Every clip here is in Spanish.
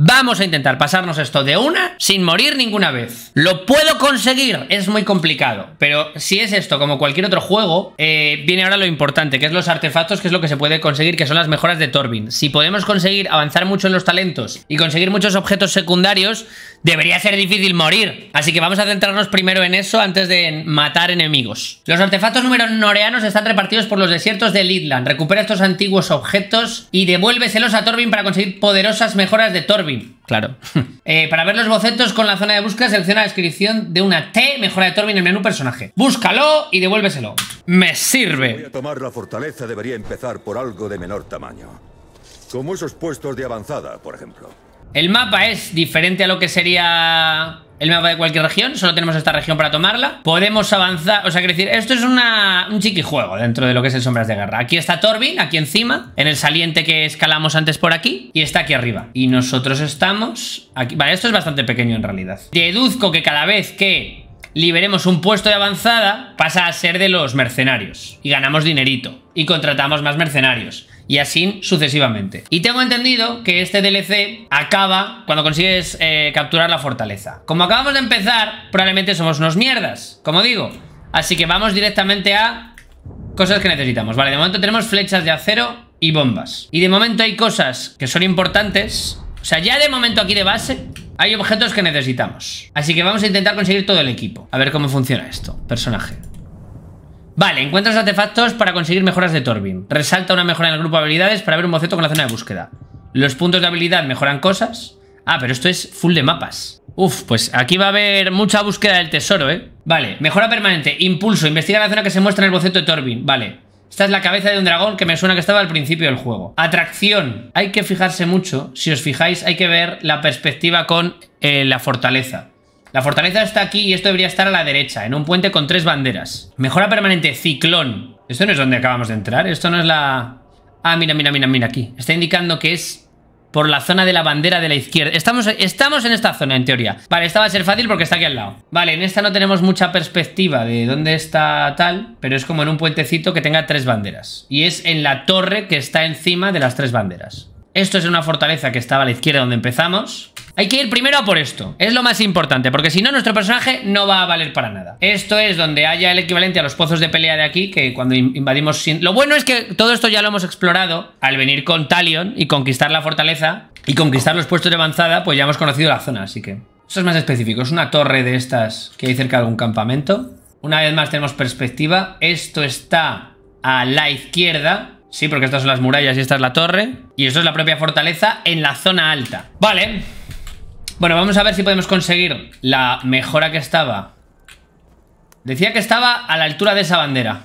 Vamos a intentar pasarnos esto de una sin morir ninguna vez. ¿Lo puedo conseguir? Es muy complicado. Pero si es esto como cualquier otro juego, eh, viene ahora lo importante, que es los artefactos, que es lo que se puede conseguir, que son las mejoras de Torbin. Si podemos conseguir avanzar mucho en los talentos y conseguir muchos objetos secundarios, debería ser difícil morir. Así que vamos a centrarnos primero en eso antes de matar enemigos. Los artefactos número noreanos están repartidos por los desiertos de Lidland. Recupera estos antiguos objetos y devuélveselos a Torbin para conseguir poderosas mejoras de Torbin. Claro. Eh, para ver los bocetos con la zona de búsqueda, selecciona la descripción de una T, mejora de Torbin en el menú personaje. Búscalo y devuélveselo. Me sirve. Voy a tomar la fortaleza, debería empezar por algo de menor tamaño. Como esos puestos de avanzada, por ejemplo. El mapa es diferente a lo que sería el mapa de cualquier región, solo tenemos esta región para tomarla. Podemos avanzar, o sea, quiero decir, esto es una, un chiquijuego dentro de lo que es el Sombras de Guerra. Aquí está Torbin, aquí encima, en el saliente que escalamos antes por aquí, y está aquí arriba. Y nosotros estamos aquí. Vale, esto es bastante pequeño en realidad. Deduzco que cada vez que liberemos un puesto de avanzada, pasa a ser de los mercenarios. Y ganamos dinerito. Y contratamos más mercenarios y así sucesivamente. Y tengo entendido que este DLC acaba cuando consigues eh, capturar la fortaleza. Como acabamos de empezar, probablemente somos unos mierdas, como digo. Así que vamos directamente a cosas que necesitamos. Vale, de momento tenemos flechas de acero y bombas. Y de momento hay cosas que son importantes. O sea, ya de momento aquí de base hay objetos que necesitamos. Así que vamos a intentar conseguir todo el equipo. A ver cómo funciona esto. Personaje. Vale, encuentras artefactos para conseguir mejoras de Torbin. Resalta una mejora en el grupo de habilidades para ver un boceto con la zona de búsqueda. Los puntos de habilidad mejoran cosas. Ah, pero esto es full de mapas. Uf, pues aquí va a haber mucha búsqueda del tesoro, ¿eh? Vale, mejora permanente. Impulso. Investiga la zona que se muestra en el boceto de Torbin. Vale. Esta es la cabeza de un dragón que me suena que estaba al principio del juego. Atracción. Hay que fijarse mucho. Si os fijáis, hay que ver la perspectiva con eh, la fortaleza. La fortaleza está aquí y esto debería estar a la derecha, en un puente con tres banderas. Mejora permanente, ciclón. Esto no es donde acabamos de entrar, esto no es la... Ah, mira, mira, mira, mira aquí. Está indicando que es por la zona de la bandera de la izquierda. Estamos, estamos en esta zona, en teoría. Vale, esta va a ser fácil porque está aquí al lado. Vale, en esta no tenemos mucha perspectiva de dónde está tal, pero es como en un puentecito que tenga tres banderas. Y es en la torre que está encima de las tres banderas. Esto es una fortaleza que estaba a la izquierda donde empezamos. Hay que ir primero a por esto. Es lo más importante, porque si no, nuestro personaje no va a valer para nada. Esto es donde haya el equivalente a los pozos de pelea de aquí, que cuando invadimos... Sin... Lo bueno es que todo esto ya lo hemos explorado al venir con Talion y conquistar la fortaleza y conquistar los puestos de avanzada, pues ya hemos conocido la zona, así que... Eso es más específico. Es una torre de estas que hay cerca de algún campamento. Una vez más tenemos perspectiva. Esto está a la izquierda. Sí, porque estas son las murallas y esta es la torre. Y eso es la propia fortaleza en la zona alta. Vale. Bueno, vamos a ver si podemos conseguir la mejora que estaba. Decía que estaba a la altura de esa bandera.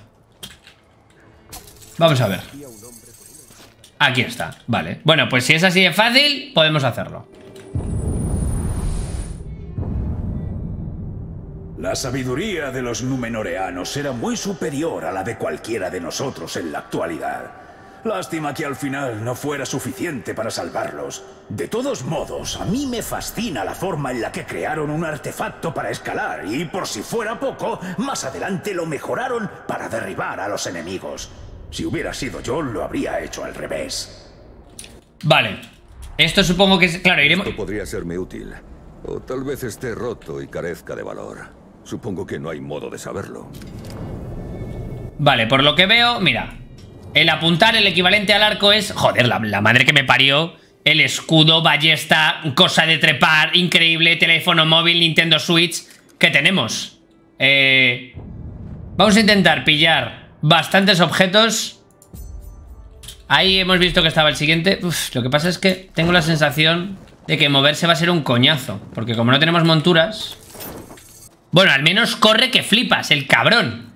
Vamos a ver. Aquí está, vale. Bueno, pues si es así de fácil, podemos hacerlo. La sabiduría de los Númenoreanos era muy superior a la de cualquiera de nosotros en la actualidad. Lástima que al final no fuera suficiente para salvarlos. De todos modos, a mí me fascina la forma en la que crearon un artefacto para escalar y, por si fuera poco, más adelante lo mejoraron para derribar a los enemigos. Si hubiera sido yo, lo habría hecho al revés. Vale. Esto supongo que es... Claro, iremos... Esto podría serme útil. O tal vez esté roto y carezca de valor. Supongo que no hay modo de saberlo. Vale, por lo que veo, mira, el apuntar, el equivalente al arco es... Joder, la, madre que me parió. El escudo, ballesta, cosa de trepar, increíble, teléfono móvil, Nintendo Switch. ¿Qué tenemos? Eh, vamos a intentar pillar bastantes objetos. Ahí hemos visto que estaba el siguiente. lo que pasa es que tengo la sensación de que moverse va a ser un coñazo. Porque como no tenemos monturas... Bueno, al menos corre que flipas, el cabrón.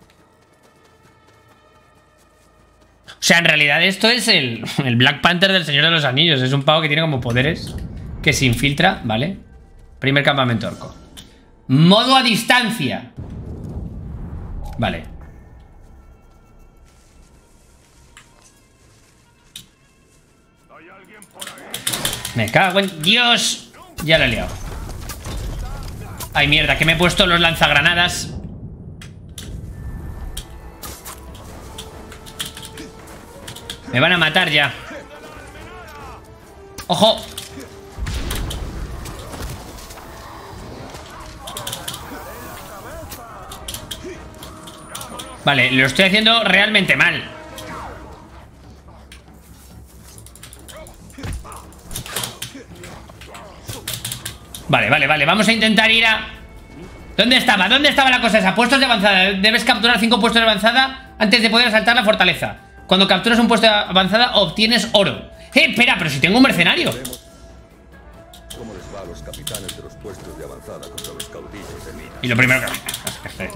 O sea, en realidad esto es el, Black Panther del Señor de los Anillos. Es un pavo que tiene como poderes que se infiltra, ¿vale? Primer campamento orco. Modo a distancia. Vale. Me cago en... ¡Dios! Ya la he liado. Ay, mierda, que me he puesto los lanzagranadas. Me van a matar ya. ¡Ojo! Vale, lo estoy haciendo realmente mal. Vale, vale, vale. Vamos a intentar ir a... ¿Dónde estaba? ¿Dónde estaba la cosa esa? Puestos de avanzada. Debes capturar cinco puestos de avanzada antes de poder asaltar la fortaleza. Cuando capturas un puesto de avanzada, obtienes oro. ¡Eh, espera! Pero si tengo un mercenario. ¿Cómo les va a los capitanes de los puestos de avanzada contra los caudillos de Mina? Y lo primero que...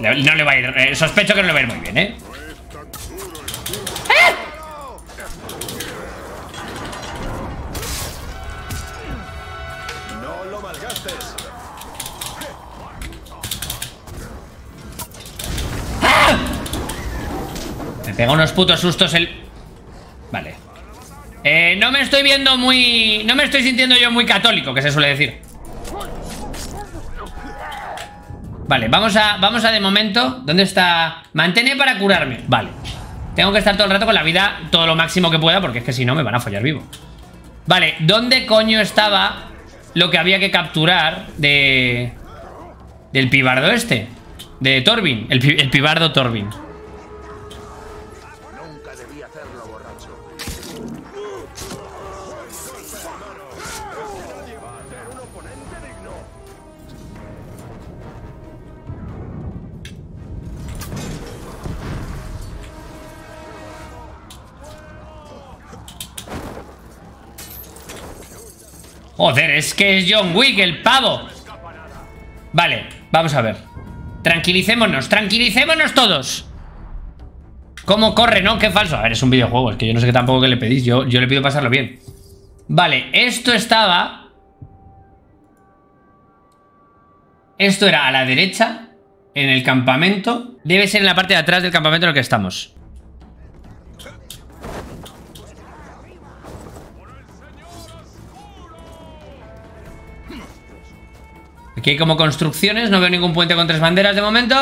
No le va a ir... eh, sospecho que no le va a ir muy bien, ¿eh? No Me pega unos putos sustos el... Vale. Eh, no me estoy viendo muy... No me estoy sintiendo yo muy católico, que se suele decir. Vale, vamos a, vamos a de momento... ¿Dónde está? Mantener para curarme. Vale. Tengo que estar todo el rato con la vida todo lo máximo que pueda, porque es que si no me van a follar vivo. Vale, ¿dónde coño estaba lo que había que capturar de... Del pibardo este? De Torbin, el, el pibardo Torbin. Joder, es que es John Wick, el pavo. Vale, vamos a ver. Tranquilicémonos, tranquilicémonos todos. ¿Cómo corre, no? Qué falso. A ver, es un videojuego, es que yo no sé qué tampoco que le pedís. Yo, yo le pido pasarlo bien. Vale, esto estaba... Esto era a la derecha, en el campamento. Debe ser en la parte de atrás del campamento en el que estamos. Aquí hay como construcciones, no veo ningún puente con tres banderas de momento.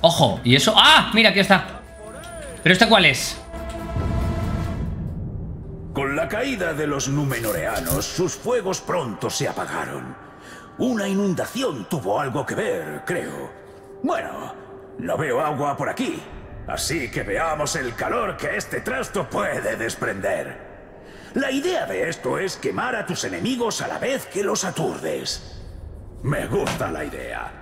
Ojo, y eso... ¡Ah! Mira, aquí está. ¿Pero este cuál es? Con la caída de los Númenoreanos, sus fuegos pronto se apagaron. Una inundación tuvo algo que ver, creo. Bueno, no veo agua por aquí. Así que veamos el calor que este trasto puede desprender. La idea de esto es quemar a tus enemigos a la vez que los aturdes. Me gusta la idea.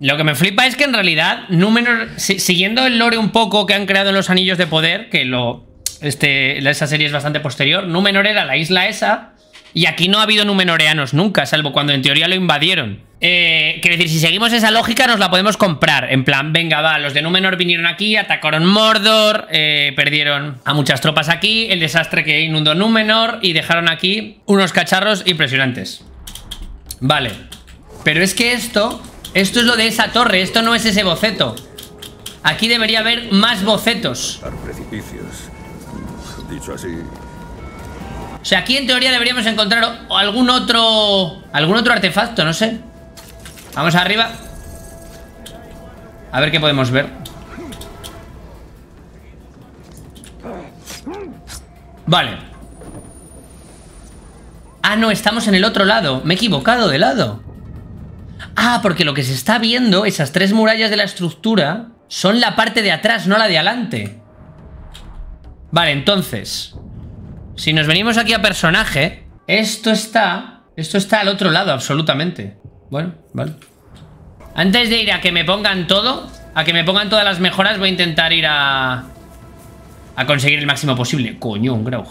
Lo que me flipa es que en realidad, Númenor, si- siguiendo el lore un poco que han creado en los Anillos de Poder, que lo este, esa serie es bastante posterior, Númenor era la isla esa, y aquí no ha habido Númenoreanos nunca, salvo cuando en teoría lo invadieron. Eh, quiero decir, si seguimos esa lógica nos la podemos comprar, en plan, venga, va, los de Númenor vinieron aquí, atacaron Mordor, eh, perdieron a muchas tropas aquí, el desastre que inundó Númenor, y dejaron aquí unos cacharros impresionantes. Vale. Pero es que esto... Esto es lo de esa torre. Esto no es ese boceto. Aquí debería haber más bocetos. Precipicios. Dicho así, O sea, aquí en teoría deberíamos encontrar algún otro... Algún otro artefacto, no sé. Vamos arriba. A ver qué podemos ver. Vale. Ah, no, estamos en el otro lado. Me he equivocado de lado. Ah, porque lo que se está viendo, esas tres murallas de la estructura, son la parte de atrás, no la de adelante. Vale, entonces... Si nos venimos aquí a personaje, esto está... Esto está al otro lado, absolutamente. Bueno, vale. Antes de ir a que me pongan todo, a que me pongan todas las mejoras, voy a intentar ir a... A conseguir el máximo posible. Coño, un Graug.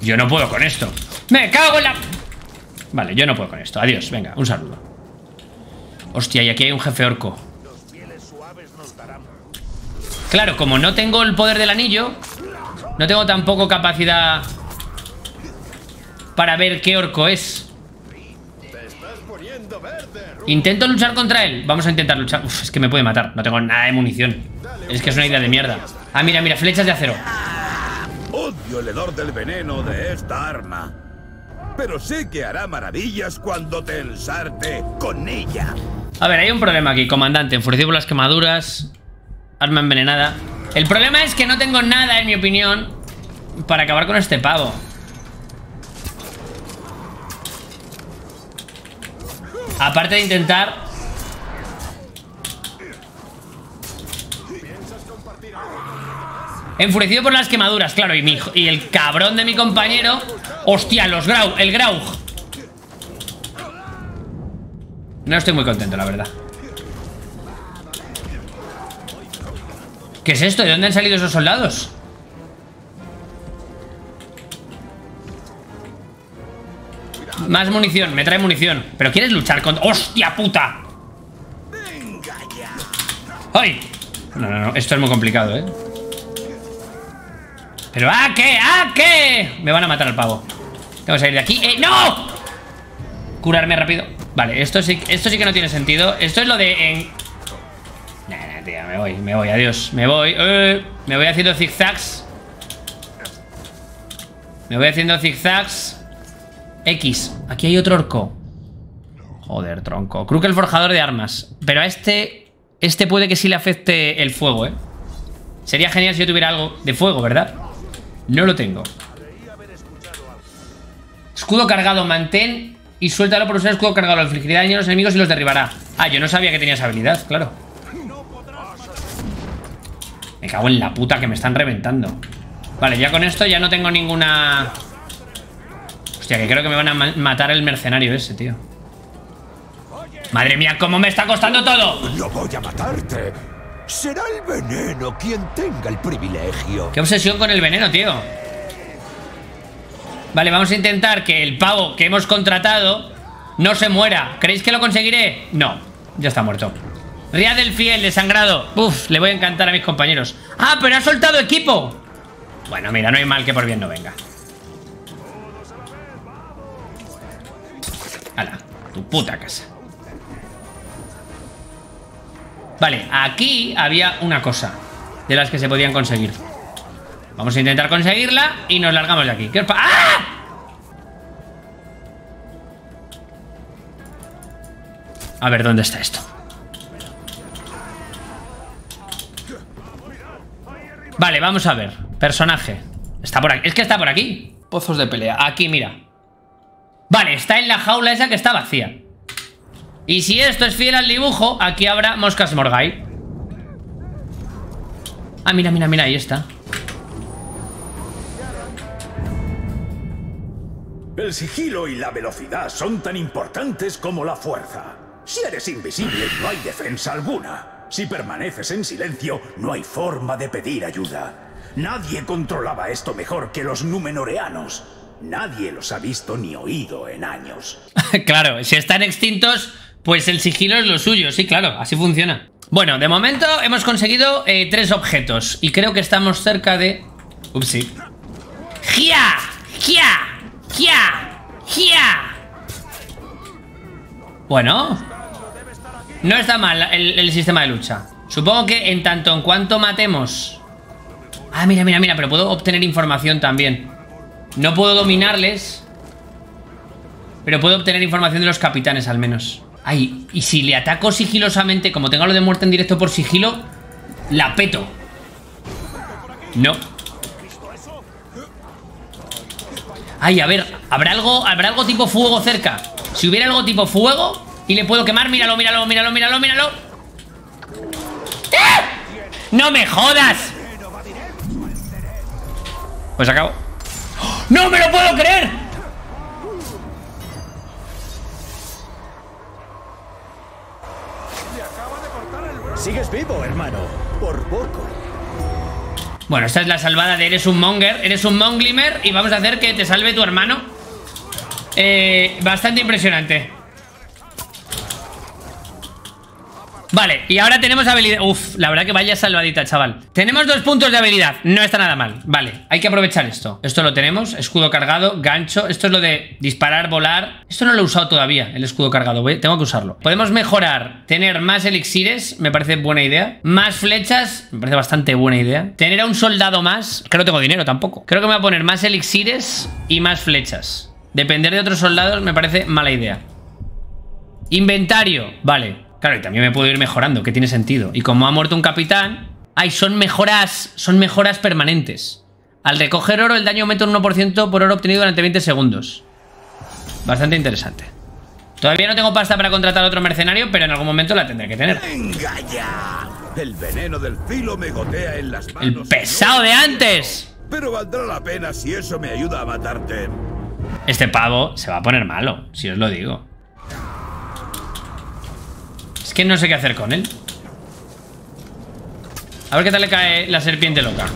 Yo no puedo con esto. ¡Me cago en la... Vale, yo no puedo con esto. Adiós, venga, un saludo. Hostia, y aquí hay un jefe orco. Claro, como no tengo el poder del anillo, no tengo tampoco capacidad para ver qué orco es. Intento luchar contra él. Vamos a intentar luchar. Uf, es que me puede matar. No tengo nada de munición. Es que es una idea de mierda. Ah, mira, mira, flechas de acero. Odio el hedor del veneno de esta arma. Pero sé que hará maravillas cuando te ensarte con ella. A ver, hay un problema aquí, comandante. Enfurecido por las quemaduras. Arma envenenada. El problema es que no tengo nada, en mi opinión, para acabar con este pavo. Aparte de intentar... Enfurecido por las quemaduras, claro, y, mi, y el cabrón de mi compañero... Hostia, los Grau, el Grau. No estoy muy contento, la verdad. ¿Qué es esto? ¿De dónde han salido esos soldados? Más munición, me trae munición ¿Pero quieres luchar con... ¡Hostia puta! ¡Ay! No, no, no, esto es muy complicado, ¿eh? ¿Pero a qué? ¿A qué? Me van a matar al pavo. Tengo que salir de aquí. ¡Eh, no! Curarme rápido. Vale, esto sí, esto sí que no tiene sentido. Esto es lo de... En... Nah, tío, me voy, me voy, adiós. Me voy, eh, me voy haciendo zigzags. Me voy haciendo zigzags. X, aquí hay otro orco. Joder, tronco. Creo que el forjador de armas. Pero a este, este puede que sí le afecte el fuego, eh. Sería genial si yo tuviera algo de fuego, ¿verdad? No lo tengo Escudo cargado, mantén y suéltalo por usar escudo cargado. Infligirá daño a los enemigos y los derribará. Ah, yo no sabía que tenía esa habilidad, claro. Me cago en la puta que me están reventando. Vale, ya con esto ya no tengo ninguna... Hostia, que creo que me van a matar el mercenario ese, tío. Madre mía, cómo me está costando todo. No voy a matarte. Será el veneno quien tenga el privilegio. Qué obsesión con el veneno, tío. Vale, vamos a intentar que el pavo que hemos contratado no se muera. ¿Creéis que lo conseguiré? No, ya está muerto. Ría del fiel, desangrado. Uf, le voy a encantar a mis compañeros. ¡Ah, pero ha soltado equipo! Bueno, mira, no hay mal que por bien no venga. Hala, tu puta casa. Vale, aquí había una cosa de las que se podían conseguir. Vamos a intentar conseguirla y nos largamos de aquí. ¿Qué ¡Ah! A ver, ¿dónde está esto? Vale, vamos a ver. Personaje. Está por aquí. Es que está por aquí. Pozos de pelea. Aquí, mira. Vale, está en la jaula esa que está vacía. Y si esto es fiel al dibujo, aquí habrá moscas morgai. Ah, mira, mira, mira, ahí está. El sigilo y la velocidad son tan importantes como la fuerza. Si eres invisible, no hay defensa alguna. Si permaneces en silencio, no hay forma de pedir ayuda. Nadie controlaba esto mejor que los Númenoreanos. Nadie los ha visto ni oído en años. claro, si están extintos, pues el sigilo es lo suyo. Sí, claro, así funciona. Bueno, de momento hemos conseguido eh, tres objetos. Y creo que estamos cerca de... Upsi. ¡Gia! ¡Gia! ¡Gia! ¡Gia! Bueno. No está mal el, sistema de lucha. Supongo que en tanto en cuanto matemos... Ah, mira, mira, mira, pero puedo obtener información también. No puedo dominarles. Pero puedo obtener información de los capitanes al menos. Ay, y si le ataco sigilosamente, como tengo lo de muerte en directo por sigilo, la peto. No. Ay, a ver, ¿habrá algo, ¿habrá algo tipo fuego cerca? Si hubiera algo tipo fuego y le puedo quemar, míralo, míralo, míralo, míralo, míralo. ¡Ah! ¡No me jodas! Pues acabo. ¡No me lo puedo creer! Sigues vivo, hermano. Por poco. Bueno, esta es la salvada de eres un monger, eres un monglimer y vamos a hacer que te salve tu hermano. Eh, bastante impresionante. Vale, y ahora tenemos habilidad. Uf, la verdad que vaya salvadita, chaval. Tenemos dos puntos de habilidad, no está nada mal. Vale, hay que aprovechar esto. Esto lo tenemos, escudo cargado, gancho. Esto es lo de disparar, volar. Esto no lo he usado todavía, el escudo cargado. Tengo que usarlo. Podemos mejorar, tener más elixires Me parece buena idea. Más flechas, me parece bastante buena idea. Tener a un soldado más, que no tengo dinero tampoco. Creo que me voy a poner más elixires y más flechas. Depender de otros soldados me parece mala idea. Inventario, vale Claro, y también me puedo ir mejorando, que tiene sentido. Y como ha muerto un capitán... Ay, son mejoras, son mejoras permanentes. Al recoger oro, el daño aumenta un 1% por oro obtenido durante 20 segundos. Bastante interesante. Todavía no tengo pasta para contratar a otro mercenario, pero en algún momento la tendré que tener. ¡Venga ya! El veneno del filo me gotea en las manos. ¡El pesado de antes! Pero valdrá la pena si eso me ayuda a matarte. Este pavo se va a poner malo, si os lo digo. Es que no sé qué hacer con él. A ver qué tal le cae la serpiente loca.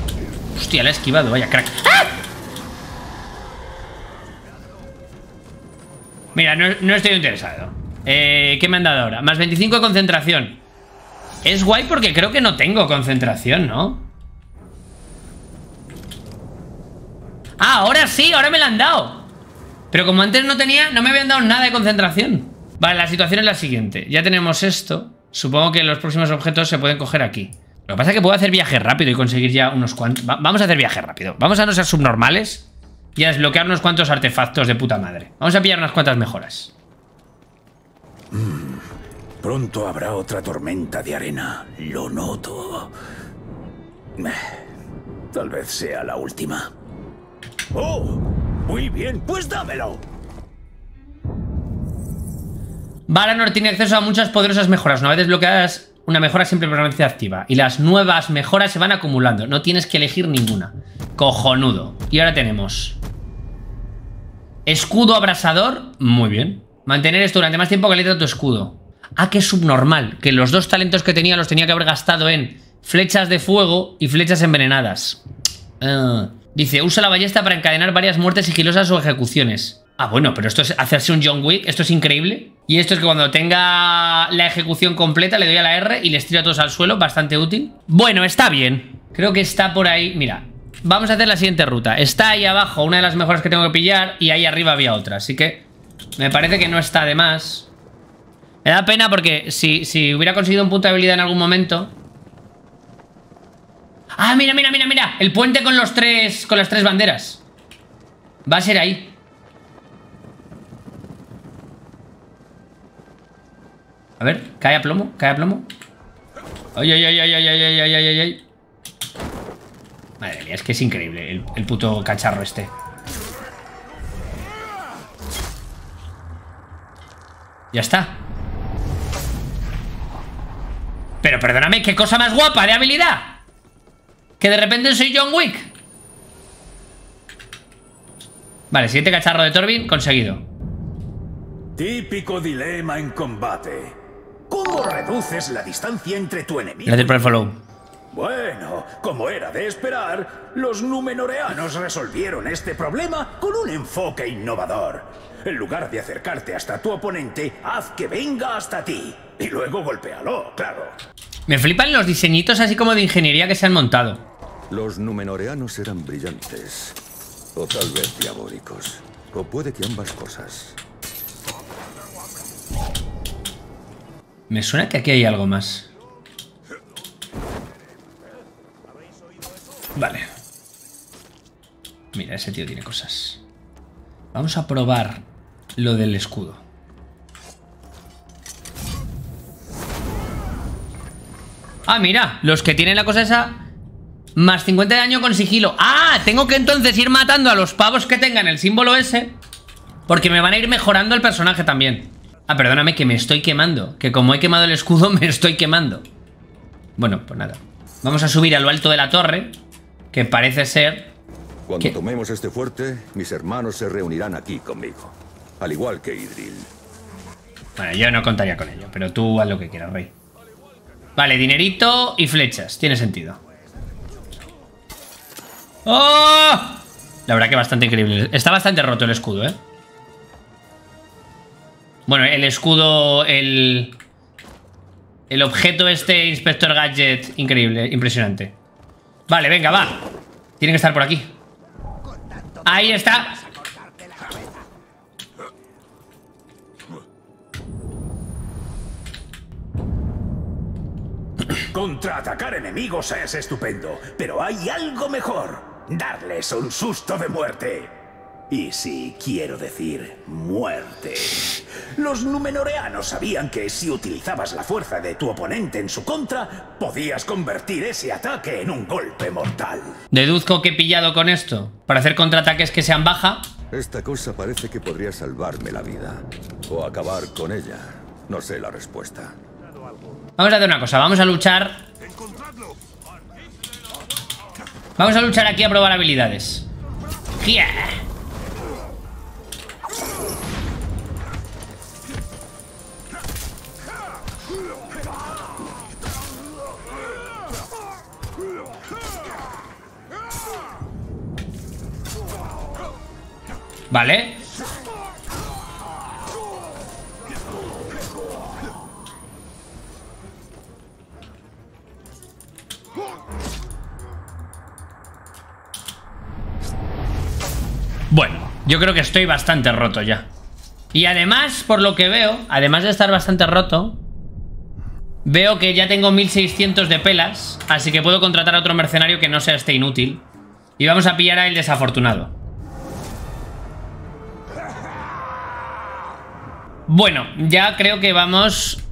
Hostia, la he esquivado, vaya crack. ¡Ah! Mira, no, no estoy interesado. Eh, ¿Qué me han dado ahora? Más 25 de concentración. Es guay porque creo que no tengo concentración, ¿no? Ah, ahora sí, ahora me la han dado. Pero como antes no tenía, no me habían dado nada de concentración. Vale, la situación es la siguiente. Ya tenemos esto. Supongo que los próximos objetos se pueden coger aquí. Lo que pasa es que puedo hacer viaje rápido y conseguir ya unos cuantos... Va- vamos a hacer viaje rápido. Vamos a no ser subnormales y a desbloquear unos cuantos artefactos de puta madre. Vamos a pillar unas cuantas mejoras. Pronto habrá otra tormenta de arena. Lo noto. Tal vez sea la última. ¡Oh! Muy bien, pues dámelo. Varanor tiene acceso a muchas poderosas mejoras. Una vez desbloqueadas, una mejora siempre permanece activa. Y las nuevas mejoras se van acumulando. No tienes que elegir ninguna. Cojonudo. Y ahora tenemos... Escudo abrasador. Muy bien. Mantener esto durante más tiempo calienta tu escudo. Ah, que subnormal. Que los dos talentos que tenía los tenía que haber gastado en flechas de fuego y flechas envenenadas. Ah. Dice, usa la ballesta para encadenar varias muertes sigilosas o ejecuciones. Ah, bueno, pero esto es hacerse un John Wick, esto es increíble. Y esto es que cuando tenga la ejecución completa le doy a la R y les tiro a todos al suelo, bastante útil. Bueno, está bien. Creo que está por ahí, mira. Vamos a hacer la siguiente ruta. Está ahí abajo una de las mejores que tengo que pillar y ahí arriba había otra, así que me parece que no está de más. Me da pena porque si, si hubiera conseguido un punto de habilidad en algún momento... Ah, mira, mira, mira, mira. El puente con los tres. Con las tres banderas. Va a ser ahí. A ver, cae a plomo, cae a plomo. Ay, ay, ay, ay, ay, ay, ay, ay, ay. Madre mía, es que es increíble el, el puto cacharro este. Ya está. Pero perdóname, qué cosa más guapa de habilidad. Que de repente soy John Wick. Vale, siguiente cacharro de Torbin conseguido. Típico dilema en combate. ¿Cómo reduces la distancia entre tu enemigo? Gracias por el follow. Bueno, como era de esperar, los numenoreanos resolvieron este problema con un enfoque innovador. En lugar de acercarte hasta tu oponente, haz que venga hasta ti. Y luego golpéalo, claro. Me flipan los diseñitos así como de ingeniería que se han montado. Los numenoreanos eran brillantes. O tal vez diabólicos. O puede que ambas cosas. Me suena que aquí hay algo más. Vale. Mira, ese tío tiene cosas. Vamos a probar lo del escudo. Ah, mira, los que tienen la cosa esa... Más 50 de daño con sigilo. Ah, tengo que entonces ir matando a los pavos que tengan el símbolo ese. Porque me van a ir mejorando el personaje también. Ah, perdóname que me estoy quemando. Que como he quemado el escudo, me estoy quemando. Bueno, pues nada. Vamos a subir a lo alto de la torre. Que parece ser... Cuando tomemos este fuerte, mis hermanos se reunirán aquí conmigo. Al igual que Idril. Bueno, yo no contaría con ello, pero tú haz lo que quieras, rey. Vale, dinerito y flechas. Tiene sentido. ¡Oh! La verdad que bastante increíble. Está bastante roto el escudo, ¿eh? Bueno, el escudo, el... El objeto este, Inspector Gadget, increíble, impresionante. Vale, venga, va. Tiene que estar por aquí. Ahí está. Contraatacar enemigos es estupendo, pero hay algo mejor. Darles un susto de muerte. Y sí, quiero decir, muerte. Los Númenoreanos sabían que si utilizabas la fuerza de tu oponente en su contra, podías convertir ese ataque en un golpe mortal. Deduzco que he pillado con esto. Para hacer contraataques que sean baja. Esta cosa parece que podría salvarme la vida. O acabar con ella. No sé la respuesta. Vamos a hacer una cosa. Vamos a luchar. Vamos a luchar aquí a probar habilidades. ¡Yeah! Vale. Bueno, yo creo que estoy bastante roto ya. Y además, por lo que veo, además de estar bastante roto, veo que ya tengo 1600 de pelas, así que puedo contratar a otro mercenario que no sea este inútil. Y vamos a pillar a el desafortunado. Bueno, ya creo que vamos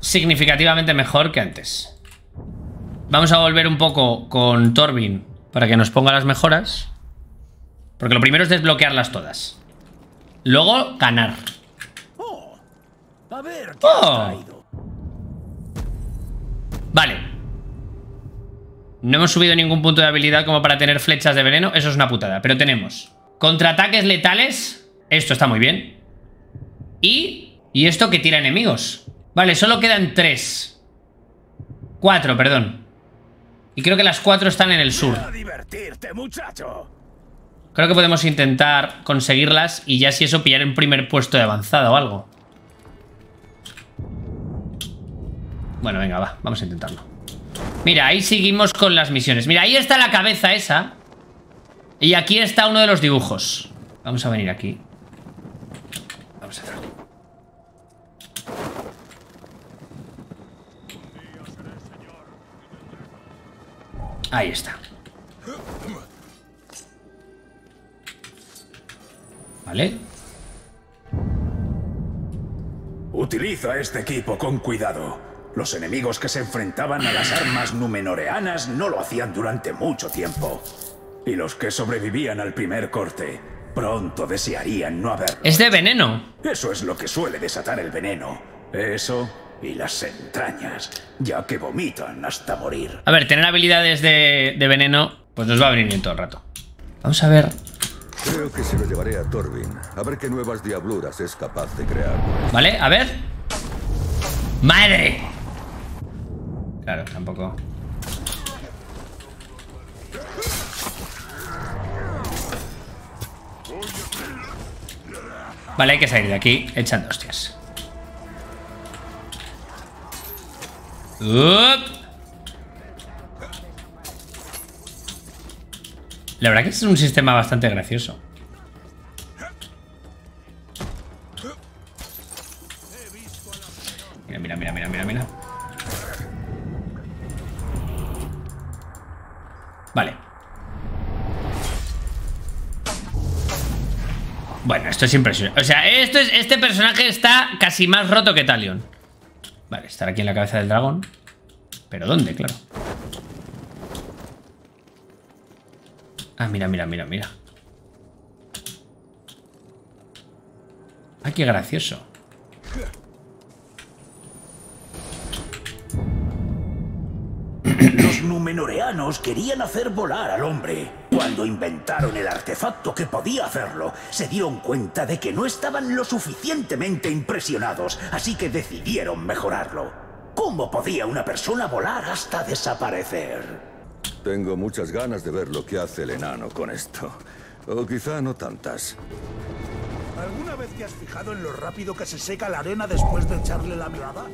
significativamente mejor que antes. Vamos a volver un poco con Torbin para que nos ponga las mejoras. Porque lo primero es desbloquearlas todas. Luego, ganar. A ver, ¿qué Oh. traído? Vale. No hemos subido ningún punto de habilidad como para tener flechas de veneno. Eso es una putada. Pero tenemos contraataques letales. Esto está muy bien. Y... Y esto que tira enemigos. Vale, solo quedan tres. Cuatro, perdón. Y creo que las cuatro están en el sur. A divertirte, muchacho. Creo que podemos intentar conseguirlas y ya si eso pillar un primer puesto de avanzada o algo. Bueno, venga, va, vamos a intentarlo. Mira, ahí seguimos con las misiones. Mira, ahí está la cabeza esa. Y aquí está uno de los dibujos. Vamos a venir aquí. Vamos a hacerlo. Ahí está. ¿Vale? Utiliza este equipo con cuidado. Los enemigos que se enfrentaban a las armas numenoreanas no lo hacían durante mucho tiempo. Y los que sobrevivían al primer corte pronto desearían no haberlo. Es de veneno. Eso es lo que suele desatar el veneno. Eso y las entrañas, ya que vomitan hasta morir. A ver, tener habilidades de, de veneno, pues nos va a venir bien todo el rato. Vamos a ver. Creo que se lo llevaré a Torvin. A ver qué nuevas diabluras es capaz de crear. ¿Vale? A ver. ¡Madre! Claro, tampoco. Vale, hay que salir de aquí echando hostias. La verdad que es un sistema bastante gracioso. Mira, mira, mira, mira, mira, mira. Vale. Bueno, esto es impresionante. O sea, esto es, este personaje está casi más roto que Talion. Vale, estar aquí en la cabeza del dragón. ¿Pero dónde? Claro. Ah, mira, mira, mira, mira. Ay, qué gracioso. Los numenoreanos querían hacer volar al hombre. Cuando inventaron el artefacto que podía hacerlo, se dieron cuenta de que no estaban lo suficientemente impresionados, así que decidieron mejorarlo. ¿Cómo podía una persona volar hasta desaparecer? Tengo muchas ganas de ver lo que hace el enano con esto. O quizá no tantas. ¿Alguna vez te has fijado en lo rápido que se seca la arena después de echarle la mirada?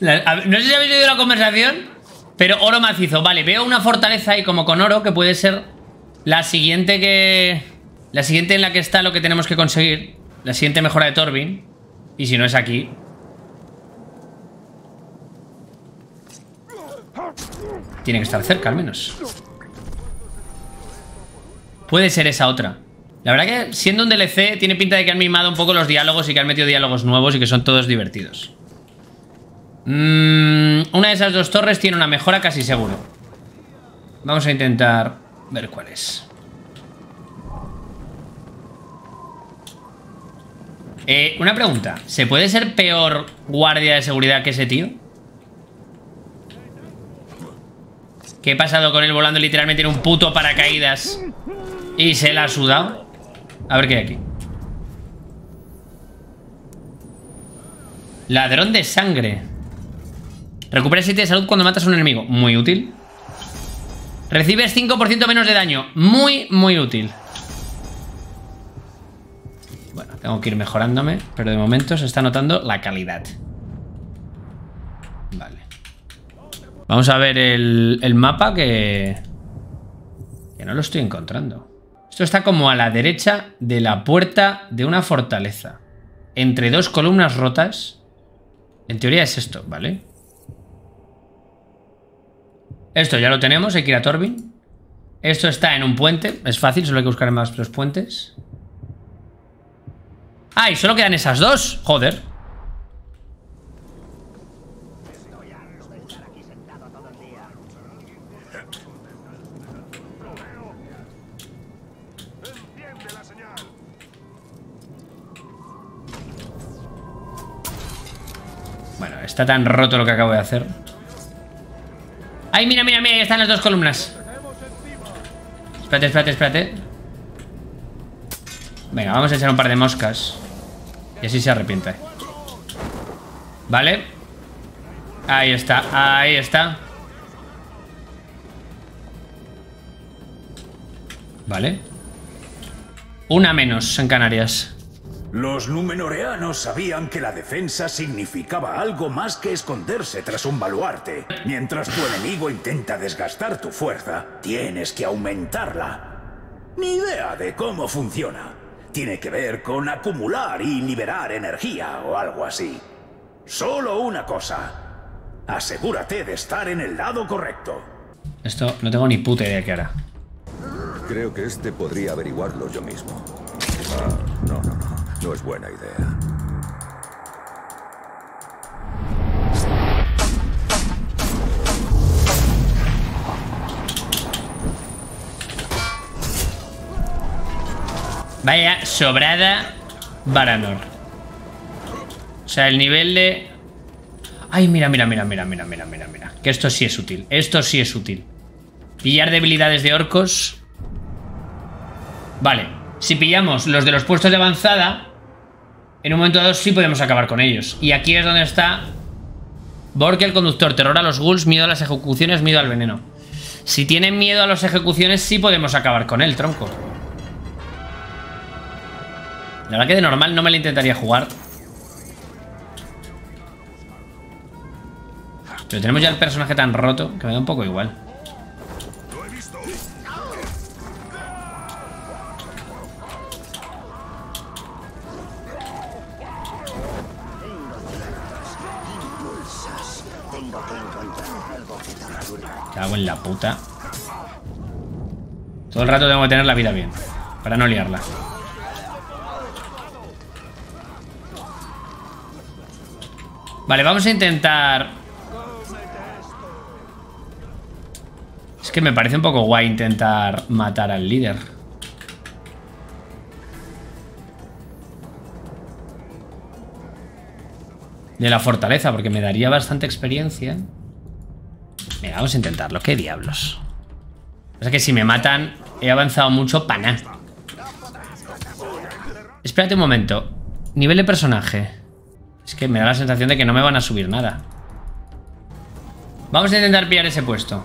La- a ver, no sé si habéis oído la conversación, pero oro macizo. Vale, veo una fortaleza ahí como con oro que puede ser la siguiente que... La siguiente en la que está lo que tenemos que conseguir. La siguiente mejora de Torbin. Y si no es aquí... Tiene que estar cerca al menos. Puede ser esa otra. La verdad que siendo un DLC tiene pinta de que han mimado un poco los diálogos y que han metido diálogos nuevos y que son todos divertidos. Mm, una de esas dos torres tiene una mejora casi seguro. Vamos a intentar ver cuál es. Eh, una pregunta. ¿Se puede ser peor guardia de seguridad que ese tío? ¿Qué ha pasado con él volando literalmente en un puto paracaídas? Y se la ha sudado. A ver qué hay aquí. Ladrón de sangre. Recupera 7 de salud cuando matas a un enemigo. Muy útil. Recibes 5% menos de daño. Muy, muy útil. Bueno, tengo que ir mejorándome, pero de momento se está notando la calidad. Vale. Vamos a ver el, el mapa que... Que no lo estoy encontrando. Esto está como a la derecha de la puerta de una fortaleza. Entre dos columnas rotas. En teoría es esto, ¿vale? Esto ya lo tenemos, hay que ir a Torbin. Esto está en un puente, es fácil, solo hay que buscar más los puentes. ¡Ah! Y solo quedan esas dos. Joder. Bueno, está tan roto lo que acabo de hacer. ¡Ay, mira, mira, mira! Ahí están las dos columnas. Espérate, espérate, espérate. Venga, vamos a echar un par de moscas. Y así se arrepiente. Vale. Ahí está, ahí está. Vale. Una menos en Canarias. Los Númenoreanos sabían que la defensa significaba algo más que esconderse tras un baluarte. Mientras tu enemigo intenta desgastar tu fuerza, tienes que aumentarla. Ni idea de cómo funciona. Tiene que ver con acumular y liberar energía o algo así. Solo una cosa. Asegúrate de estar en el lado correcto. Esto no tengo ni puta idea qué hará. Creo que este podría averiguarlo yo mismo. Ah, no, no, no. No es buena idea. Vaya sobrada Varanor. O sea, el nivel de... Ay, mira, mira, mira, mira, mira, mira, mira, mira. Que esto sí es útil. Esto sí es útil. Pillar debilidades de orcos. Vale. Si pillamos los de los puestos de avanzada, en un momento dado sí podemos acabar con ellos. Y aquí es donde está Borke el conductor. Terror a los ghouls, miedo a las ejecuciones, miedo al veneno. Si tienen miedo a las ejecuciones, sí podemos acabar con él, tronco. La verdad que de normal no me la intentaría jugar. Pero tenemos ya el personaje tan roto que me da un poco igual. En la puta. Todo el rato tengo que tener la vida bien. Para no liarla. Vale, vamos a intentar... Es que me parece un poco guay intentar matar al líder. De la fortaleza, porque me daría bastante experiencia. Vamos a intentarlo. ¿Qué diablos? O sea que si me matan, he avanzado mucho para nada. Espérate un momento. Nivel de personaje. Es que me da la sensación de que no me van a subir nada. Vamos a intentar pillar ese puesto.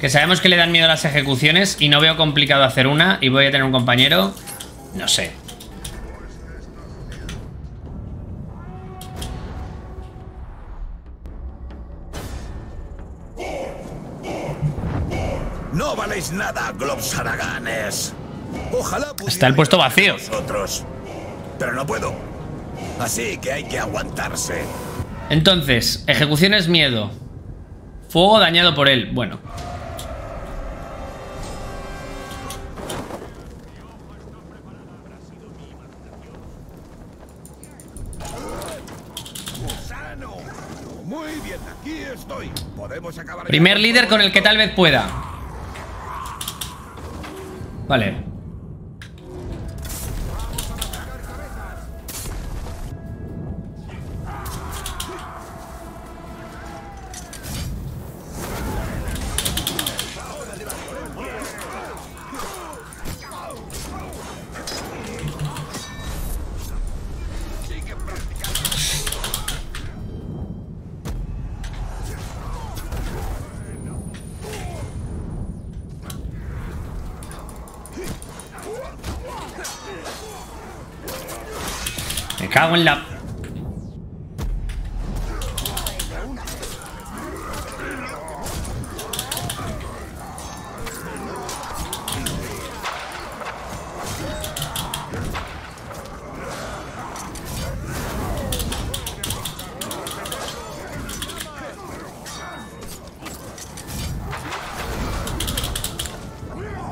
Que sabemos que le dan miedo a las ejecuciones y no veo complicado hacer una y voy a tener un compañero... No sé. sabéis nada, Globsaraganes. Ojalá Está el puesto vacío. Vosotros, pero no puedo. Así que hay que aguantarse. Entonces, ejecución es miedo. Fuego dañado por él. Bueno. Muy bien, aquí estoy. Podemos acabar Primer líder con el que tal vez pueda. Vale. Cago en la...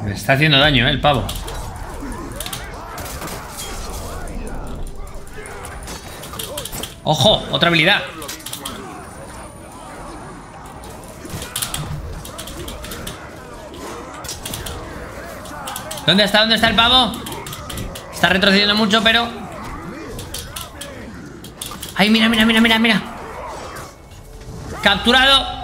Está haciendo daño, ¿eh? El pavo. ¡Ojo! Otra habilidad. ¿Dónde está? ¿Dónde está el pavo? Está retrocediendo mucho, pero... ¡Ay, mira, mira, mira, mira, mira! ¡Capturado!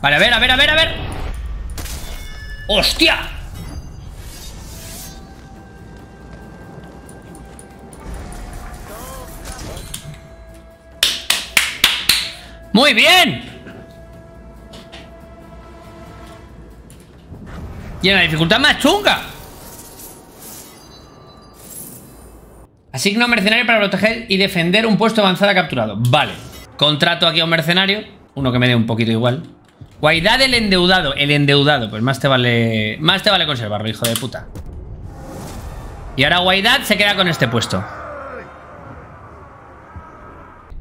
Vale, a ver, a ver, a ver, a ver. ¡Hostia! ¡Muy bien! Y en la dificultad más chunga. Asigna un mercenario para proteger y defender un puesto avanzada capturado. Vale. Contrato aquí a un mercenario. Uno que me dé un poquito igual. Guaidad el endeudado. El endeudado. Pues más te vale. Más te vale conservarlo, hijo de puta. Y ahora Guaidad se queda con este puesto.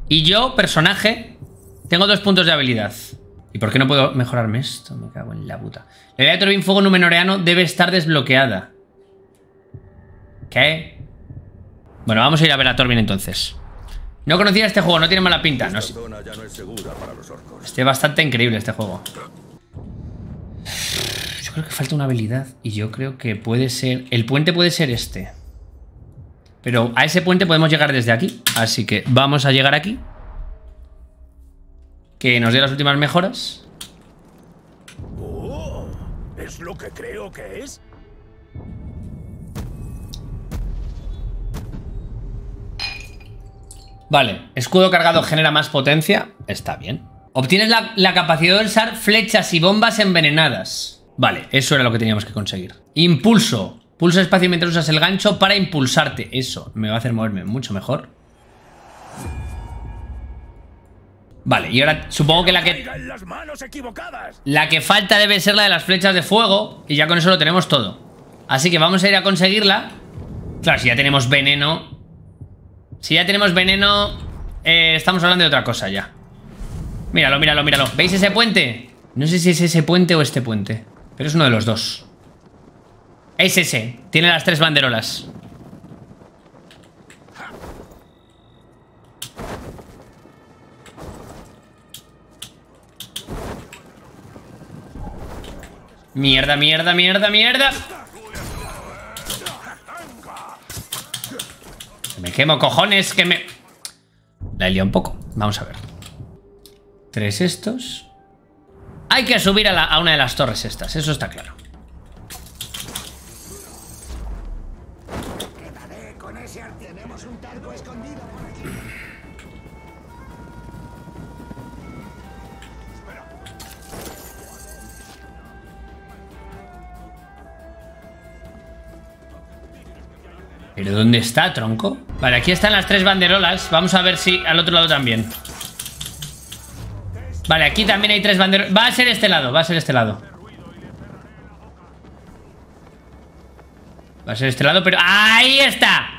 Y yo, personaje, tengo dos puntos de habilidad. ¿Y por qué no puedo mejorarme esto? Me cago en la puta. La habilidad de Torbin Fuego Númenoreano debe estar desbloqueada. ¿Qué? Bueno, vamos a ir a ver a Torbin entonces. No conocía este juego, no tiene mala pinta. No, no es segura para los orcos. Este bastante increíble este juego. Yo creo que falta una habilidad. Y yo creo que puede ser... El puente puede ser este. Pero a ese puente podemos llegar desde aquí. Así que vamos a llegar aquí. Que nos dé las últimas mejoras. Oh, ¿Es lo que creo que es? Vale, escudo cargado genera más potencia. Está bien. Obtienes la, la capacidad de usar flechas y bombas envenenadas. Vale, eso era lo que teníamos que conseguir. Impulso. Pulsa espacio mientras usas el gancho para impulsarte. Eso me va a hacer moverme mucho mejor. Vale, y ahora supongo que la que... La que falta debe ser la de las flechas de fuego. Y ya con eso lo tenemos todo. Así que vamos a ir a conseguirla. Claro, si ya tenemos veneno. Si ya tenemos veneno. eh, estamos hablando de otra cosa ya. Míralo, míralo, míralo. ¿Veis ese puente? No sé si es ese puente o este puente. Pero es uno de los dos. Es ese. Tiene las tres banderolas. Mierda, mierda, mierda, mierda. Me quemo, cojones, que me... La he liado un poco. Vamos a ver. Tres estos. Hay que subir a una de las torres estas, eso está claro. ¿Pero dónde está, tronco? Vale, aquí están las tres banderolas. Vamos a ver si al otro lado también. Vale, aquí también hay tres banderolas. Va a ser este lado, va a ser este lado. Va a ser este lado, pero... ¡Ahí está!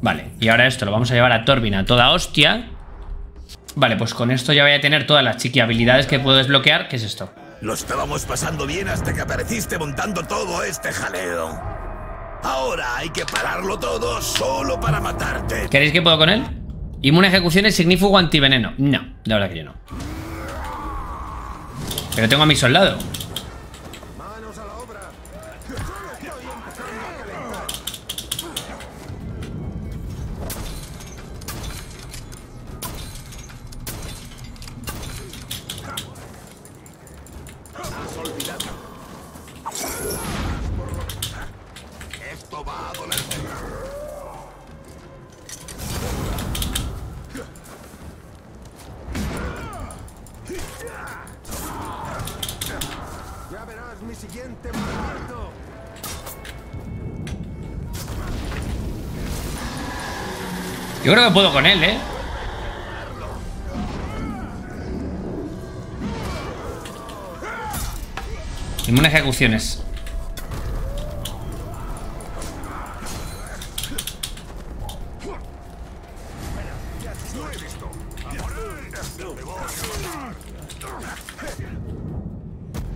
Vale, y ahora esto lo vamos a llevar a Torbin a toda hostia. Vale, pues con esto ya voy a tener todas las chiqui habilidades que puedo desbloquear. ¿Qué es esto? Lo estábamos pasando bien hasta que apareciste montando todo este jaleo. Ahora hay que pararlo todo solo para matarte. ¿Queréis que puedo con él? Inmune ejecuciones, signífugo antiveneno. No, la verdad que yo no. Pero tengo a mi soldado. Yo creo que puedo con él, ¿eh? Inmune a ejecuciones.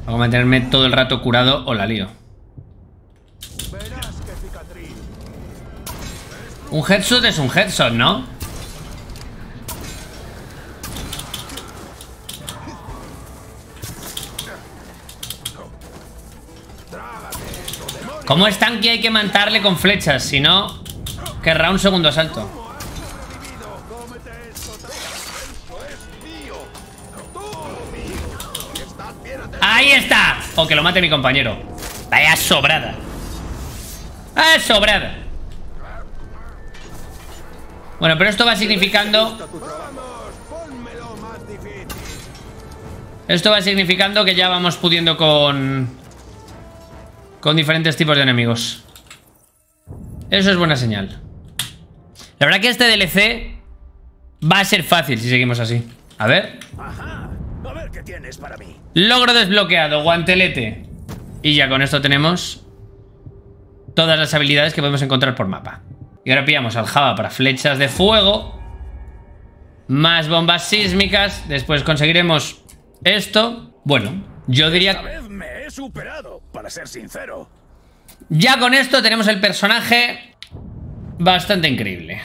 Hago mantenerme todo el rato curado o la lío. Un headshot es un headshot, ¿no? Como es tanque hay que matarle con flechas, si no, querrá un segundo asalto. ¡Ahí está! O que lo mate mi compañero. Vaya sobrada. ¡Ah, sobrada! Bueno, pero esto va significando... Esto va significando que ya vamos pudiendo con... Con diferentes tipos de enemigos. Eso es buena señal. La verdad que este DLC va a ser fácil si seguimos así. A ver. Ajá. A ver qué tienes para mí. Logro desbloqueado, guantelete. Y ya con esto tenemos todas las habilidades que podemos encontrar por mapa. Y ahora pillamos al Java para flechas de fuego. Más bombas sísmicas. Después conseguiremos esto. Bueno, yo diría... Esta vez me he superado, para ser sincero. Ya con esto tenemos el personaje bastante increíble.